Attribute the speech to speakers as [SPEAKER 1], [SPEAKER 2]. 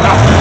[SPEAKER 1] Stop.